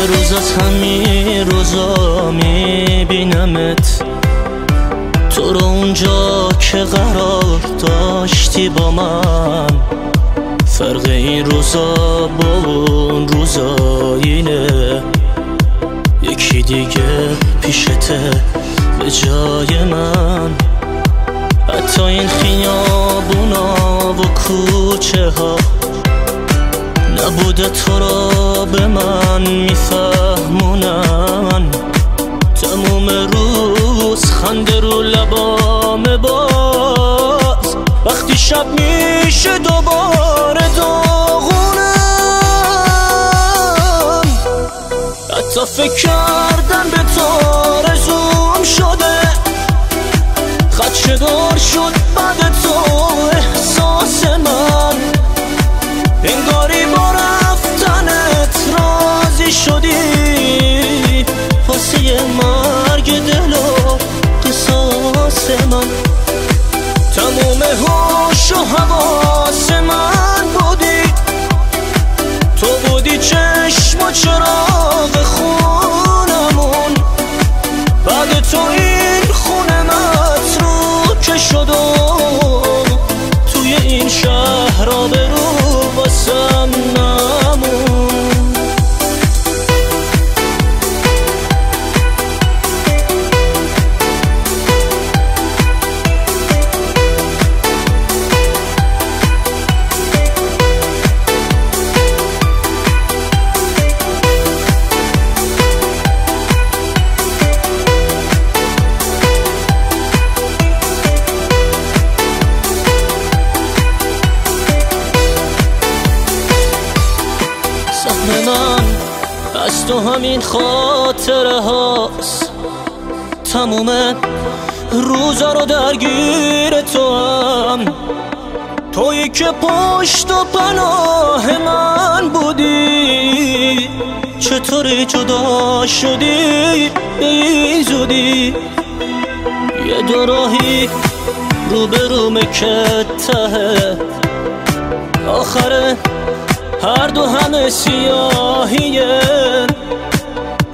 از همین روزا میبینمت. تو رو اونجا که قرار داشتی با من. فرق این روزا با اون روزا اینه. یکی دیگه پیشته به جای من. حتی این خیابونا و کوچه ها نبوده تو را به من میفهمونن. تموم روز خنده رو لبام باز. وقتی شب میشه دوباره داغونم. حتی فکر کردن تو همین خاطره هاست. تموم روزا رو درگیر تو هم. تویی که پشت و پناه من بودی. چطوری جدا شدی؟ ای زودی. یه دو راهی رو به که ته. آخره هر دو همه سیاهیه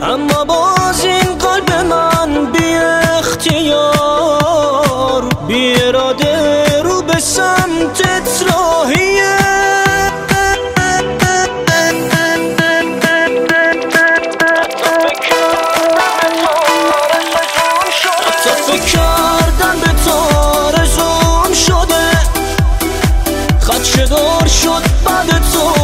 اما باز این قلب من بی اختیار بی اراده رو به سمتت راهیه شد بعد تو.